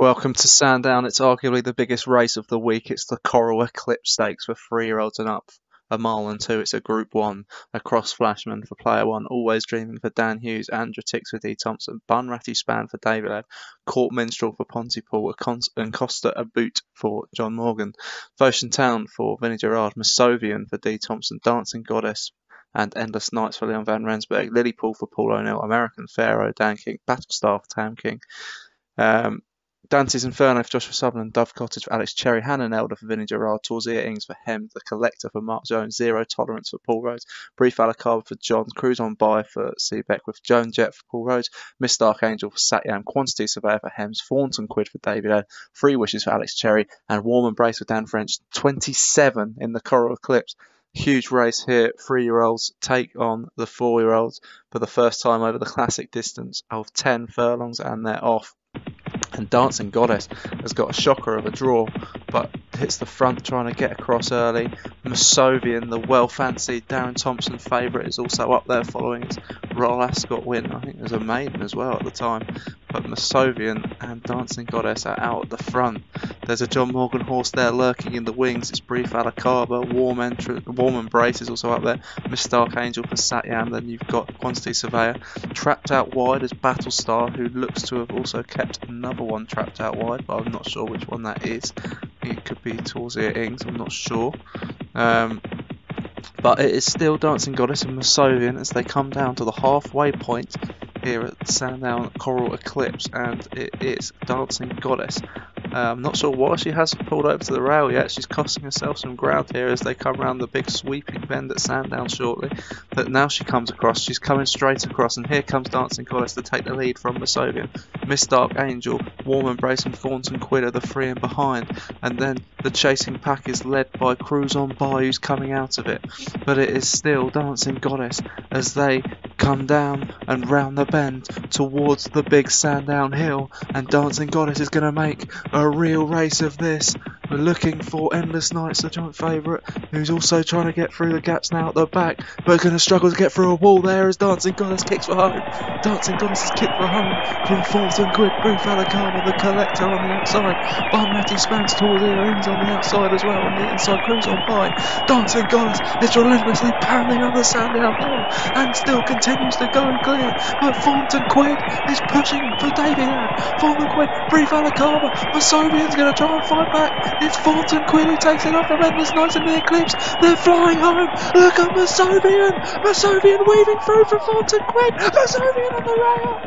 Welcome to Sandown. It's arguably the biggest race of the week. It's the Coral Eclipse Stakes for three-year-olds and up. A mile and two. It's a Group One. Across flashman for Player One. Always dreaming for Dan Hughes. Andrew Tix for D Thompson. Bunratty Span for David. Court Minstrel for Pontypool. And Costa a boot for John Morgan. Ocean Town for Vinnie Gerard. Masovian for D Thompson. Dancing Goddess and Endless Nights for Leon Van Rensburg, Lilypool for Paul O'Neill, American Pharaoh, Dan King, Battlestar for Tam King, um, Dante's Inferno for Joshua Sutherland, Dove Cottage for Alex Cherry, Hannah Elder for Vinnie Gerard, Torzia Ings for Hem, The Collector for Mark Jones, Zero Tolerance for Paul Rhodes, Brief Alacaba for John, Cruise on By for C. Beckwith, Joan Jet for Paul Rhodes, Mist Archangel for Satyam, Quantity Surveyor for Hems, Thornton Quid for David O, Free Wishes for Alex Cherry, and Warm Embrace for Dan French. 27 in the Coral Eclipse. Huge race here. Three year olds take on the four year olds for the first time over the classic distance of 10 furlongs, and they're off and Dancing Goddess has got a shocker of a draw, but hits the front trying to get across early. Masovian, the well fancied Darren Thompson favourite, is also up there following his Royal Ascot win. I think there's a maiden as well at the time. But Masovian and Dancing Goddess are out at the front. There's a John Morgan horse there lurking in the wings. It's Brief Alacaba. Warm, entry, Warm Embrace is also up there. Mist Archangel for Satyam. Then you've got Quantity Surveyor. Trapped out wide is Battlestar, who looks to have also kept another one trapped out wide, but I'm not sure which one that is. It could be Torzia Ings, I'm not sure. Um, but it is still Dancing Goddess and Masovian as they come down to the halfway point here at Sandown Coral Eclipse, and it is Dancing Goddess I'm not sure why she hasn't pulled over to the rail yet. She's costing herself some ground here as they come around the big sweeping bend at Sandown shortly. But now she comes across. She's coming straight across, and here comes Dancing Goddess to take the lead from Masovian. Miss Dark Angel, Warm Embrace, and Thornton Quid are the three in behind. And then the chasing pack is led by Cruise on By, who's coming out of it. But it is still Dancing Goddess as they come down and round the bend towards the big Sandown hill. And Dancing Goddess is to make a real race of this. We're looking for Endless Nights, the joint favourite, who's also trying to get through the gaps now at the back, but going to struggle to get through a wall there as Dancing Goddess kicks for home. Dancing Goddess is kicked for home from Thornton Quid, Brief Alacaba, the collector on the outside. Bunratty spans towards the ends on the outside as well, on the inside cruise on by. Dancing Goddess is relentlessly pounding on the Sandown hill and still continues to go and clear, but Thornton Quid is pushing for David Thornton Quid, Brief Alacaba, Masovian's going to try and fight back. It's Thornton who takes it off from Endless Nights in the Eclipse. They're flying home. Look at Masovian. Masovian weaving through for Thornton Quid. Masovian on the rail.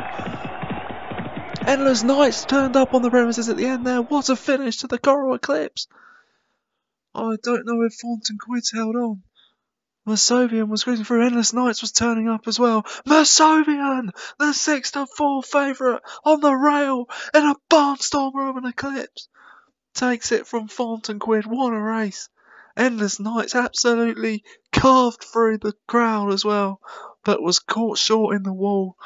Endless Nights turned up on the premises at the end there. What a finish to the Coral Eclipse. I don't know if Thornton held on. Masovian was cruising through Endless Nights was turning up as well. Masovian, the six to four favourite on the rail in a barnstormer of an eclipse takes it from Thornton Quid. What a race! Endless Nights absolutely carved through the crowd as well, but was caught short in the wall.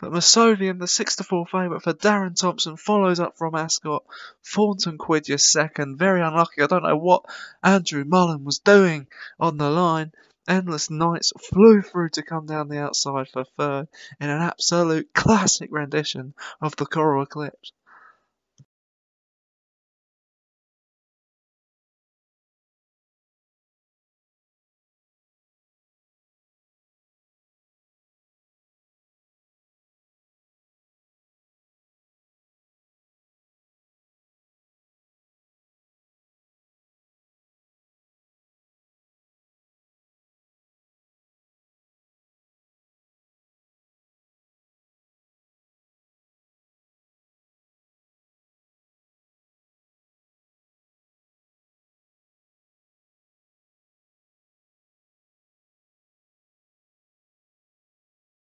But Masovian, the 6 to 4 favourite for Darren Thompson, follows up from Ascot. Thornton Quid, your second. Very unlucky. I don't know what Andrew Mullen was doing on the line. Endless Nights flew through to come down the outside for third in an absolute classic rendition of the Coral Eclipse.